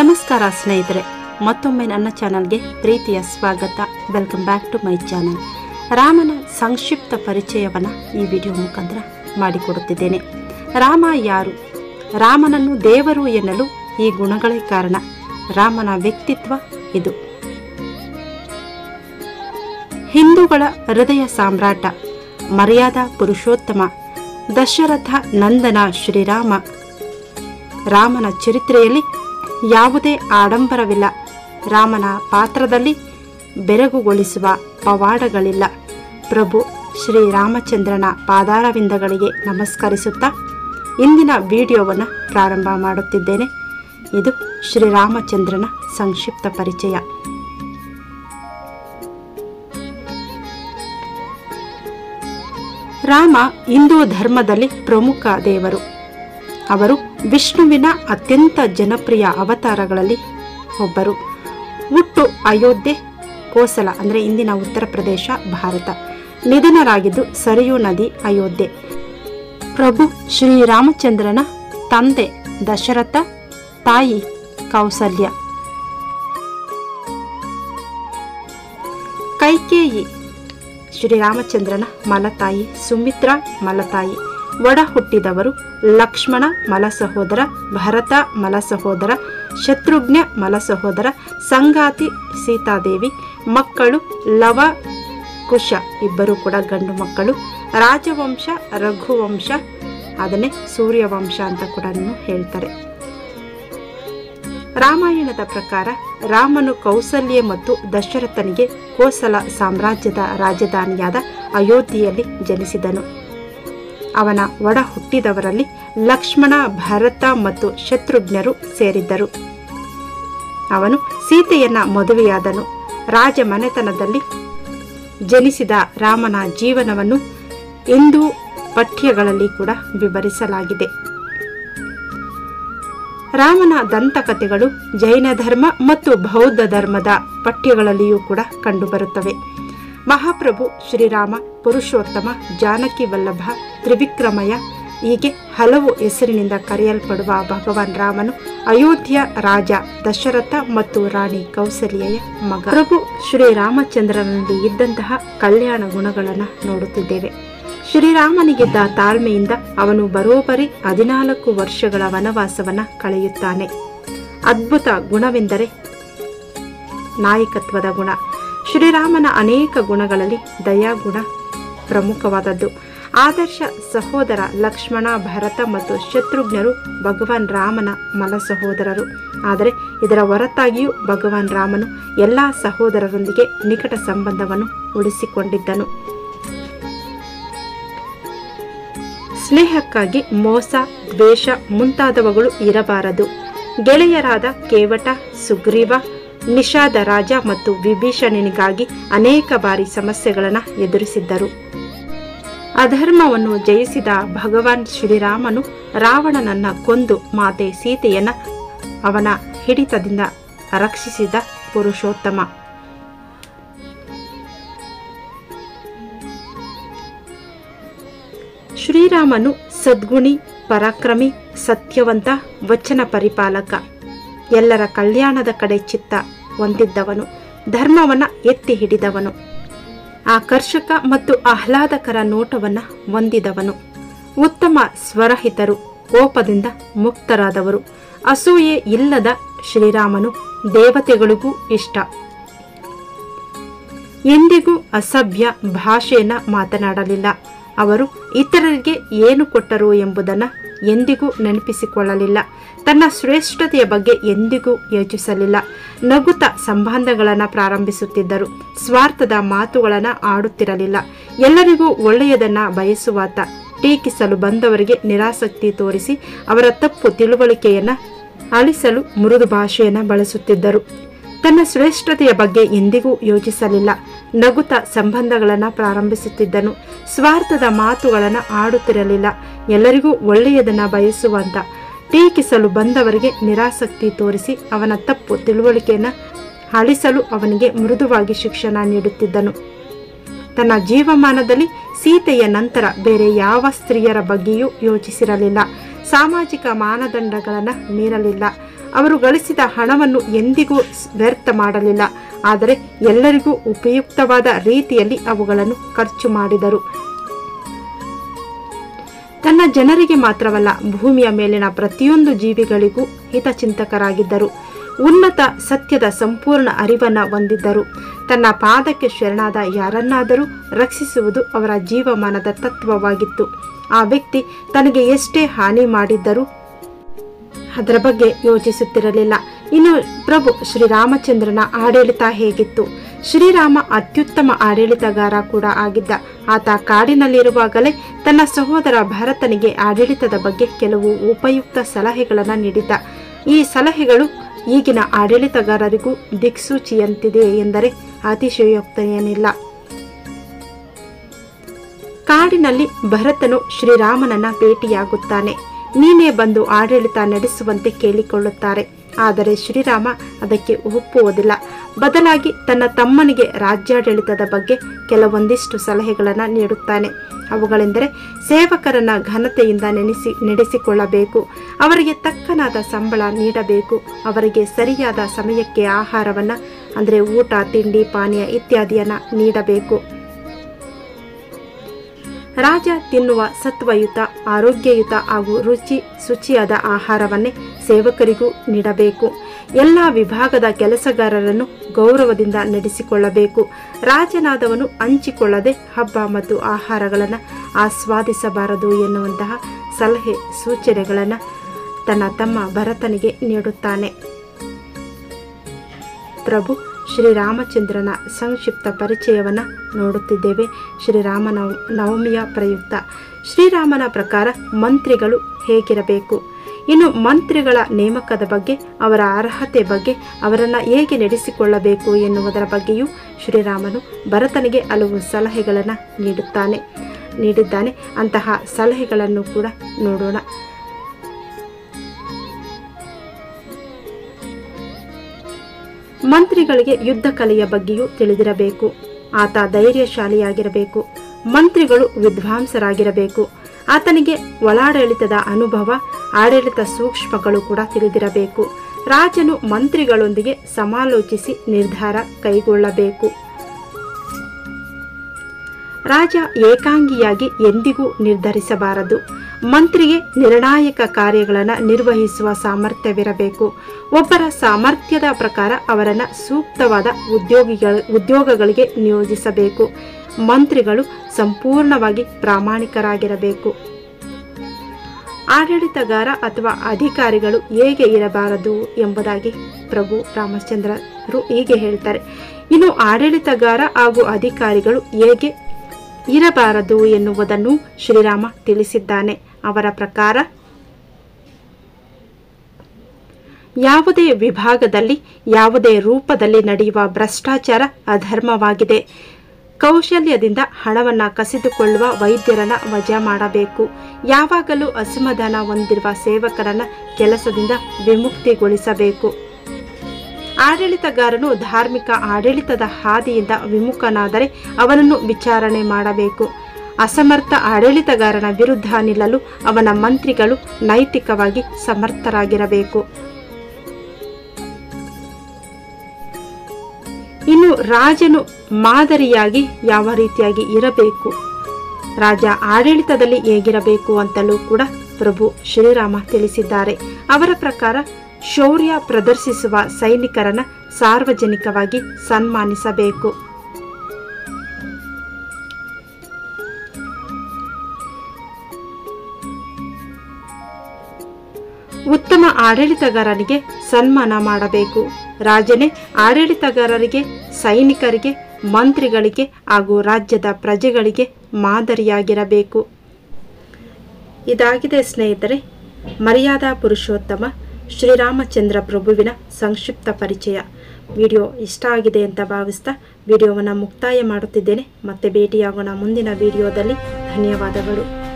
ನಮಸ್ಕಾರ ಸ್ನೇಹಿತರೆ, ಮತ್ತೊಮ್ಮೆ ನನ್ನ ಚಾನಲ್ಗೆ ಪ್ರೀತಿಯ ಸ್ವಾಗತ. Welcome back to my channel ರಾಮನ ಸಂಕ್ಷಿಪ್ತ ಪರಿಚಯವನ್ನು ಈ ವಿಡಿಯೋ ಮುಖಾಂತರ ಮಾಡಿಕೊಡುತ್ತಿದ್ದೇನೆ. ರಾಮ ಯಾರು? ರಾಮನನ್ನು ದೇವರು ಎನ್ನಲು ಈ ಗುಣಗಳೇ ಕಾರಣ. ರಾಮನ ವ್ಯಕ್ತಿತ್ವ ಇದು. ಹಿಂದೂಗಳ ಹೃದಯ ಸಾಮ್ರಾಟ, ಮರ್ಯಾದಾ ಪುರುಷೋತ್ತಮ, ದಶರಥ ನಂದನ ಶ್ರೀರಾಮ. ರಾಮನ ಚರಿತ್ರೆಯಲ್ಲಿ ಯಾವುದೇ ಆಡಂಬರವಿಲ್ಲ. ರಾಮನ ಪಾತ್ರದಲ್ಲಿ ಬೆರಗುಗೊಳಿಸುವ ಪವಾಡಗಳಿಲ್ಲ. ಪ್ರಭು ಶ್ರೀರಾಮಚಂದ್ರನ ಪಾದಾರವಿಂದಗಳಿಗೆ ನಮಸ್ಕರಿಸುತ್ತಾ ಇಂದಿನ ವಿಡಿಯೋವನ್ನು ಪ್ರಾರಂಭ ಮಾಡುತ್ತಿದ್ದೇನೆ. ಇದು ಶ್ರೀರಾಮಚಂದ್ರನ ಸಂಕ್ಷಿಪ್ತ ಪರಿಚಯ. ರಾಮ ಹಿಂದೂ ಧರ್ಮದಲ್ಲಿ ಪ್ರಮುಖ ದೇವರು. ಅವರು ವಿಷ್ಣುವಿನ ಅತ್ಯಂತ ಜನಪ್ರಿಯ ಅವತಾರಗಳಲ್ಲಿ ಒಬ್ಬರು. ಹುಟ್ಟು ಅಯೋಧ್ಯೆ, ಕೋಸಲ ಅಂದರೆ ಇಂದಿನ ಉತ್ತರ ಪ್ರದೇಶ, ಭಾರತ. ನಿಧನರಾಗಿದ್ದು ಸರಿಯು ನದಿ ಅಯೋಧ್ಯೆ. ಪ್ರಭು ಶ್ರೀರಾಮಚಂದ್ರನ ತಂದೆ ದಶರಥ ತಾಯಿ ಕೌಸಲ್ಯ. ಕೈಕೇಯಿ ಶ್ರೀರಾಮಚಂದ್ರನ ಮಲತಾಯಿ ಸುಮಿತ್ರಾ ಮಲತಾಯಿ. ಒಡ ಹುಟ್ಟಿದವರು ಲಕ್ಷ್ಮಣ ಮಲಸಹೋದರ, ಭರತ ಮಲಸಹೋದರ, ಶತ್ರುಘ್ನ ಮಲಸಹೋದರ, ಸಂಗಾತಿ ಸೀತಾದೇವಿ, ಮಕ್ಕಳು ಲವ ಕುಶ ಇಬ್ಬರು ಕೂಡ ಗಂಡು ಮಕ್ಕಳು, ರಾಜವಂಶ, ರಘುವಂಶ, ಅದನ್ನೇ ಸೂರ್ಯವಂಶ ಅಂತ ಕೂಡ ಹೇಳ್ತಾರೆ. ರಾಮಾಯಣದ ಪ್ರಕಾರ ರಾಮನು ಕೌಸಲ್ಯ ಮತ್ತು ದಶರಥನಿಗೆ ಕೋಸಲ ಸಾಮ್ರಾಜ್ಯದ ರಾಜಧಾನಿಯಾದ ಅಯೋಧ್ಯೆಯಲ್ಲಿ ಜನಿಸಿದನು. ಅವನ ಒಡ ಹುಟ್ಟಿದವರಲ್ಲಿ ಲಕ್ಷ್ಮಣ, ಭರತ ಮತ್ತು ಶತ್ರುಘ್ನರು ಸೇರಿದ್ದರು. ಅವನು ಸೀತೆಯನ್ನ ಮದುವೆಯಾದನು. ರಾಜ ಮನೆತನದಲ್ಲಿ ಜನಿಸಿದ ರಾಮನ ಜೀವನವನ್ನು ಹಿಂದೂ ಪಠ್ಯಗಳಲ್ಲಿ ಕೂಡ ವಿವರಿಸಲಾಗಿದೆ. ರಾಮನ ದಂತಕಥೆಗಳು ಜೈನ ಧರ್ಮ ಮತ್ತು ಬೌದ್ಧ ಧರ್ಮದ ಪಠ್ಯಗಳಲ್ಲಿಯೂ ಕೂಡ ಕಂಡುಬರುತ್ತವೆ. ಮಹಾಪ್ರಭು ಶ್ರೀರಾಮ ಪುರುಷೋತ್ತಮ, ಜಾನಕಿ ವಲ್ಲಭ, ತ್ರಿವಿಕ್ರಮಯ, ಹೀಗೆ ಹಲವು ಹೆಸರಿನಿಂದ ಕರೆಯಲ್ಪಡುವ ಭಗವಾನ್ ರಾಮನು ಅಯೋಧ್ಯ ರಾಜ, ದಶರಥ ಮತ್ತು ರಾಣಿ ಕೌಸಲ್ಯ ಮಗ. ಪ್ರಭು ಶ್ರೀರಾಮಚಂದ್ರನಲ್ಲಿ ಇದ್ದಂತಹ ಕಲ್ಯಾಣ ಗುಣಗಳನ್ನು ನೋಡುತ್ತಿದ್ದೇವೆ. ಶ್ರೀರಾಮನಿಗಿದ್ದ ತಾಳ್ಮೆಯಿಂದ ಅವನು ಬರೋಬರಿ ಹದಿನಾಲ್ಕು ವರ್ಷಗಳ ವನವಾಸವನ್ನು ಕಳೆಯುತ್ತಾನೆ. ಅದ್ಭುತ ಗುಣವೆಂದರೆ ನಾಯಕತ್ವದ ಗುಣ. ಶ್ರೀರಾಮನ ಅನೇಕ ಗುಣಗಳಲ್ಲಿ ದಯಾಗುಣ ಪ್ರಮುಖವಾದದ್ದು. ಆದರ್ಶ ಸಹೋದರ ಲಕ್ಷ್ಮಣ, ಭರತ ಮತ್ತು ಶತ್ರುಘ್ನರು ಭಗವಾನ್ ರಾಮನ ಮಲ ಸಹೋದರರು. ಆದರೆ ಇದರ ಹೊರತಾಗಿಯೂ ಭಗವಾನ್ ರಾಮನು ಎಲ್ಲ ಸಹೋದರರೊಂದಿಗೆ ನಿಕಟ ಸಂಬಂಧವನ್ನು ಉಳಿಸಿಕೊಂಡಿದ್ದನು. ಸ್ನೇಹಕ್ಕಾಗಿ ಮೋಸ, ದ್ವೇಷ ಮುಂತಾದವುಗಳು ಇರಬಾರದು. ಗೆಳೆಯರಾದ ಕೇವಟ, ಸುಗ್ರೀವ, ನಿಷಾದ ರಾಜ ಮತ್ತು ವಿಭೀಷಣನಿಗಾಗಿ ಅನೇಕ ಬಾರಿ ಸಮಸ್ಯೆಗಳನ್ನು ಎದುರಿಸಿದ್ದರು. ಅಧರ್ಮವನ್ನು ಜಯಿಸಿದ ಭಗವಾನ್ ಶ್ರೀರಾಮನು ರಾವಣನನ್ನ ಕೊಂದು ಮಾತೆ ಸೀತೆಯನ್ನ ಅವನ ಹಿಡಿತದಿಂದ ರಕ್ಷಿಸಿದ ಪುರುಷೋತ್ತಮ. ಶ್ರೀರಾಮನು ಸದ್ಗುಣಿ, ಪರಾಕ್ರಮಿ, ಸತ್ಯವಂತ, ವಚನ ಪರಿಪಾಲಕ. ಎಲ್ಲರ ಕಲ್ಯಾಣದ ಕಡೆ ಚಿತ್ತ ಹೊಂದಿದ್ದವನು, ಧರ್ಮವನ್ನ ಎತ್ತಿ ಹಿಡಿದವನು. ಆಕರ್ಷಕ ಮತ್ತು ಆಹ್ಲಾದಕರ ನೋಟವನ್ನು ಹೊಂದಿದವನು. ಉತ್ತಮ ಸ್ವರಹಿತರು, ಕೋಪದಿಂದ ಮುಕ್ತರಾದವರು. ಅಸೂಯೆ ಇಲ್ಲದ ಶ್ರೀರಾಮನು ದೇವತೆಗಳಿಗೂ ಇಷ್ಟ. ಎಂದಿಗೂ ಅಸಭ್ಯ ಭಾಷೆಯನ್ನು ಮಾತನಾಡಲಿಲ್ಲ. ಅವರು ಇತರರಿಗೆ ಏನು ಕೊಟ್ಟರು ಎಂಬುದನ್ನು ಎಂದಿಗೂ ನೆನಪಿಸಿಕೊಳ್ಳಲಿಲ್ಲ. ತನ್ನ ಶ್ರೇಷ್ಠತೆಯ ಬಗ್ಗೆ ಎಂದಿಗೂ ಯೋಚಿಸಲಿಲ್ಲ. ನಗುತ ಸಂಬಂಧಗಳನ್ನು ಪ್ರಾರಂಭಿಸುತ್ತಿದ್ದರು. ಸ್ವಾರ್ಥದ ಮಾತುಗಳನ್ನು ಆಡುತ್ತಿರಲಿಲ್ಲ. ಎಲ್ಲರಿಗೂ ಒಳ್ಳೆಯದನ್ನು ಬಯಸುವಾತ, ಟೀಕಿಸಲು ಬಂದವರಿಗೆ ನಿರಾಸಕ್ತಿ ತೋರಿಸಿ ಅವರ ತಪ್ಪು ತಿಳುವಳಿಕೆಯನ್ನು ಅಳಿಸಲು ಮೃದು ಭಾಷೆಯನ್ನು ಬಳಸುತ್ತಿದ್ದರು. ತನ್ನ ಶ್ರೇಷ್ಠತೆಯ ಬಗ್ಗೆ ಎಂದಿಗೂ ಯೋಚಿಸಲಿಲ್ಲ. ನಗುತ ಸಂಬಂಧಗಳನ್ನು ಪ್ರಾರಂಭಿಸುತ್ತಿದ್ದನು. ಸ್ವಾರ್ಥದ ಮಾತುಗಳನ್ನು ಆಡುತ್ತಿರಲಿಲ್ಲ. ಎಲ್ಲರಿಗೂ ಒಳ್ಳೆಯದನ್ನು ಬಯಸುವಂತ ಟೀಕಿಸಲು ಬಂದವರಿಗೆ ನಿರಾಸಕ್ತಿ ತೋರಿಸಿ ಅವನ ತಪ್ಪು ತಿಳುವಳಿಕೆಯನ್ನು ಅಳಿಸಲು ಅವನಿಗೆ ಮೃದುವಾಗಿ ಶಿಕ್ಷಣ ನೀಡುತ್ತಿದ್ದನು. ತನ್ನ ಜೀವಮಾನದಲ್ಲಿ ಸೀತೆಯ ನಂತರ ಬೇರೆ ಯಾವ ಸ್ತ್ರೀಯರ ಬಗ್ಗೆಯೂ ಯೋಚಿಸಿರಲಿಲ್ಲ. ಸಾಮಾಜಿಕ ಮಾನದಂಡಗಳನ್ನು ಮೀರಲಿಲ್ಲ. ಅವರು ಗಳಿಸಿದ ಹಣವನ್ನು ಎಂದಿಗೂ ವ್ಯರ್ಥ ಮಾಡಲಿಲ್ಲ. ಆದರೆ ಎಲ್ಲರಿಗೂ ಉಪಯುಕ್ತವಾದ ರೀತಿಯಲ್ಲಿ ಅವುಗಳನ್ನು ಖರ್ಚು ಮಾಡಿದರು. ತನ್ನ ಜನರಿಗೆ ಮಾತ್ರವಲ್ಲ, ಭೂಮಿಯ ಮೇಲಿನ ಪ್ರತಿಯೊಂದು ಜೀವಿಗಳಿಗೂ ಹಿತಚಿಂತಕರಾಗಿದ್ದರು. ಉನ್ನತ ಸತ್ಯದ ಸಂಪೂರ್ಣ ಅರಿವನ್ನು ಹೊಂದಿದ್ದರು. ತನ್ನ ಪಾದಕ್ಕೆ ಶರಣಾದ ಯಾರನ್ನಾದರೂ ರಕ್ಷಿಸುವುದು ಅವರ ಜೀವಮಾನದ ತತ್ವವಾಗಿತ್ತು. ಆ ವ್ಯಕ್ತಿ ತನಗೆ ಎಷ್ಟೇ ಹಾನಿ ಮಾಡಿದ್ದರೂ ಅದರ ಬಗ್ಗೆ ಯೋಚಿಸುತ್ತಿರಲಿಲ್ಲ. ಇನ್ನು ಪ್ರಭು ಶ್ರೀರಾಮಚಂದ್ರನ ಆಡಳಿತ ಹೇಗಿತ್ತು? ಶ್ರೀರಾಮ ಅತ್ಯುತ್ತಮ ಆಡಳಿತಗಾರ ಕೂಡ ಆಗಿದ್ದ ಆತ ಕಾಡಿನಲ್ಲಿರುವಾಗಲೇ ತನ್ನ ಸಹೋದರ ಭರತನಿಗೆ ಆಡಳಿತದ ಬಗ್ಗೆ ಕೆಲವು ಉಪಯುಕ್ತ ಸಲಹೆಗಳನ್ನು ನೀಡಿದ್ದ. ಈ ಸಲಹೆಗಳು ಈಗಿನ ಆಡಳಿತಗಾರರಿಗೂ ದಿಕ್ಸೂಚಿಯಂತಿದೆ ಎಂದರೆ ಅತಿಶಯೋಕ್ತಿಯೇನಿಲ್ಲ. ಕಾಡಿನಲ್ಲಿ ಭರತನು ಶ್ರೀರಾಮನನ್ನ ಭೇಟಿಯಾಗುತ್ತಾನೆ. ನೀನೇ ಬಂದು ಆಡಳಿತ ನಡೆಸುವಂತೆ ಕೇಳಿಕೊಳ್ಳುತ್ತಾರೆ. ಆದರೆ ಶ್ರೀರಾಮ ಅದಕ್ಕೆ ಒಪ್ಪುವುದಿಲ್ಲ. ಬದಲಾಗಿ ತನ್ನ ತಮ್ಮನಿಗೆ ರಾಜ್ಯಾಡಳಿತದ ಬಗ್ಗೆ ಕೆಲವೊಂದಿಷ್ಟು ಸಲಹೆಗಳನ್ನು ನೀಡುತ್ತಾನೆ. ಅವುಗಳೆಂದರೆ ಸೇವಕರನ್ನ ಘನತೆಯಿಂದ ನೆನೆಸಿ ನಡೆಸಿಕೊಳ್ಳಬೇಕು. ಅವರಿಗೆ ತಕ್ಕನಾದ ಸಂಬಳ ನೀಡಬೇಕು. ಅವರಿಗೆ ಸರಿಯಾದ ಸಮಯಕ್ಕೆ ಆಹಾರವನ್ನು, ಅಂದರೆ ಊಟ, ತಿಂಡಿ, ಪಾನೀಯ ಇತ್ಯಾದಿಯನ್ನು ನೀಡಬೇಕು. ರಾಜ ತಿನ್ನುವ ಸತ್ವಯುತ, ಆರೋಗ್ಯಯುತ ಹಾಗೂ ರುಚಿ ಶುಚಿಯಾದ ಆಹಾರವನ್ನೇ ಸೇವಕರಿಗೂ ನೀಡಬೇಕು. ಎಲ್ಲ ವಿಭಾಗದ ಕೆಲಸಗಾರರನ್ನು ಗೌರವದಿಂದ ನಡೆಸಿಕೊಳ್ಳಬೇಕು. ರಾಜನಾದವನು ಹಂಚಿಕೊಳ್ಳದೆ ಹಬ್ಬ ಮತ್ತು ಆಹಾರಗಳನ್ನು ಆಸ್ವಾದಿಸಬಾರದು ಎನ್ನುವಂತಹ ಸಲಹೆ, ಸೂಚನೆಗಳನ್ನು ತನ್ನ ತಮ್ಮ ಭರತನಿಗೆ ನೀಡುತ್ತಾನೆ. ಪ್ರಭು ಶ್ರೀರಾಮಚಂದ್ರನ ಸಂಕ್ಷಿಪ್ತ ಪರಿಚಯವನ್ನು ನೋಡುತ್ತಿದ್ದೇವೆ. ಶ್ರೀರಾಮ ನವ, ನವಮಿಯ ಪ್ರಯುಕ್ತ. ಶ್ರೀರಾಮನ ಪ್ರಕಾರ ಮಂತ್ರಿಗಳು ಹೇಗಿರಬೇಕು? ಇನ್ನು ಮಂತ್ರಿಗಳ ನೇಮಕದ ಬಗ್ಗೆ, ಅವರ ಅರ್ಹತೆ ಬಗ್ಗೆ, ಅವರನ್ನು ಹೇಗೆ ನಡೆಸಿಕೊಳ್ಳಬೇಕು ಎನ್ನುವುದರ ಬಗ್ಗೆಯೂ ಶ್ರೀರಾಮನು ಭರತನಿಗೆ ಹಲವು ಸಲಹೆಗಳನ್ನು ನೀಡುತ್ತಾನೆ, ನೀಡಿದ್ದಾನೆ. ಅಂತಹ ಸಲಹೆಗಳನ್ನು ಕೂಡ ನೋಡೋಣ. ಮಂತ್ರಿಗಳಿಗೆ ಯುದ್ಧ ಕಲೆಯ ಬಗ್ಗೆಯೂ ತಿಳಿದಿರಬೇಕು. ಆತ ಧೈರ್ಯಶಾಲಿಯಾಗಿರಬೇಕು. ಮಂತ್ರಿಗಳು ವಿದ್ವಾಂಸರಾಗಿರಬೇಕು. ಆತನಿಗೆ ಒಳಾಡಳಿತದ ಅನುಭವ, ಆಡಳಿತ ಸೂಕ್ಷ್ಮಗಳು ಕೂಡ ತಿಳಿದಿರಬೇಕು. ರಾಜನು ಮಂತ್ರಿಗಳೊಂದಿಗೆ ಸಮಾಲೋಚಿಸಿ ನಿರ್ಧಾರ ಕೈಗೊಳ್ಳಬೇಕು. ರಾಜ ಏಕಾಂಗಿಯಾಗಿ ಎಂದಿಗೂ ನಿರ್ಧರಿಸಬಾರದು. ಮಂತ್ರಿಗೆ ನಿರ್ಣಾಯಕ ಕಾರ್ಯಗಳನ್ನು ನಿರ್ವಹಿಸುವ ಸಾಮರ್ಥ್ಯವಿರಬೇಕು. ಒಬ್ಬರ ಸಾಮರ್ಥ್ಯದ ಪ್ರಕಾರ ಅವರನ್ನು ಸೂಕ್ತವಾದ ಉದ್ಯೋಗಿಗಳ, ಉದ್ಯೋಗಗಳಿಗೆ ನಿಯೋಜಿಸಬೇಕು. ಮಂತ್ರಿಗಳು ಸಂಪೂರ್ಣವಾಗಿ ಪ್ರಾಮಾಣಿಕರಾಗಿರಬೇಕು. ಆಡಳಿತಗಾರ ಅಥವಾ ಅಧಿಕಾರಿಗಳು ಹೇಗೆ ಇರಬಾರದು ಎಂಬುದಾಗಿ ಪ್ರಭು ರಾಮಚಂದ್ರರು ಹೀಗೆ ಹೇಳ್ತಾರೆ. ಇನ್ನು ಆಡಳಿತಗಾರ ಹಾಗೂ ಅಧಿಕಾರಿಗಳು ಹೇಗೆ ಇರಬಾರದು ಎನ್ನುವುದನ್ನು ಶ್ರೀರಾಮ ತಿಳಿಸಿದ್ದಾನೆ. ಅವರ ಪ್ರಕಾರ, ಯಾವುದೇ ವಿಭಾಗದಲ್ಲಿ, ಯಾವುದೇ ರೂಪದಲ್ಲಿ ನಡೆಯುವ ಭ್ರಷ್ಟಾಚಾರ ಅಧರ್ಮವಾಗಿದೆ. ಕೌಶಲ್ಯದಿಂದ ಹಣವನ್ನು ಕಸಿದುಕೊಳ್ಳುವ ವೈದ್ಯರನ್ನು ವಜಾ ಮಾಡಬೇಕು. ಯಾವಾಗಲೂ ಅಸಮಾಧಾನ ಹೊಂದಿರುವ ಸೇವಕರನ್ನು ಕೆಲಸದಿಂದ ವಿಮುಕ್ತಿಗೊಳಿಸಬೇಕು. ಆಡಳಿತಗಾರನು ಧಾರ್ಮಿಕ ಆಡಳಿತದ ಹಾದಿಯಿಂದ ವಿಮುಖನಾದರೆ ಅವನನ್ನು ವಿಚಾರಣೆ ಮಾಡಬೇಕು. ಅಸಮರ್ಥ ಆಡಳಿತಗಾರನ ವಿರುದ್ಧ ನಿಲ್ಲಲು ಅವನ ಮಂತ್ರಿಗಳು ನೈತಿಕವಾಗಿ ಸಮರ್ಥರಾಗಿರಬೇಕು. ಇನ್ನು ರಾಜನು ಮಾದರಿಯಾಗಿ ಯಾವ ರೀತಿಯಾಗಿ ಇರಬೇಕು? ರಾಜ ಆಡಳಿತದಲ್ಲಿ ಹೇಗಿರಬೇಕು ಅಂತಲೂ ಕೂಡ ಪ್ರಭು ಶ್ರೀರಾಮ ತಿಳಿಸಿದ್ದಾರೆ. ಅವರ ಪ್ರಕಾರ ಶೌರ್ಯ ಪ್ರದರ್ಶಿಸುವ ಸೈನಿಕರನ್ನ ಸಾರ್ವಜನಿಕವಾಗಿ ಸನ್ಮಾನಿಸಬೇಕು. ಉತ್ತಮ ಆಡಳಿತಗಾರನಿಗೆ ಸನ್ಮಾನ ಮಾಡಬೇಕು. ರಾಜನೇ ಆಡಳಿತಗಾರರಿಗೆ, ಸೈನಿಕರಿಗೆ, ಮಂತ್ರಿಗಳಿಗೆ ಹಾಗೂ ರಾಜ್ಯದ ಪ್ರಜೆಗಳಿಗೆ ಮಾದರಿಯಾಗಿರಬೇಕು. ಇದಾಗಿದೆ ಸ್ನೇಹಿತರೆ, ಮರ್ಯಾದಾ ಪುರುಷೋತ್ತಮ ಶ್ರೀರಾಮಚಂದ್ರ ಪ್ರಭುವಿನ ಸಂಕ್ಷಿಪ್ತ ಪರಿಚಯ. ವಿಡಿಯೋ ಇಷ್ಟ ಆಗಿದೆ ಅಂತ ಭಾವಿಸ್ತಾ ವಿಡಿಯೋವನ್ನು ಮುಕ್ತಾಯ ಮಾಡುತ್ತಿದ್ದೇನೆ. ಮತ್ತೆ ಭೇಟಿಯಾಗೋಣ ಮುಂದಿನ ವಿಡಿಯೋದಲ್ಲಿ. ಧನ್ಯವಾದಗಳು.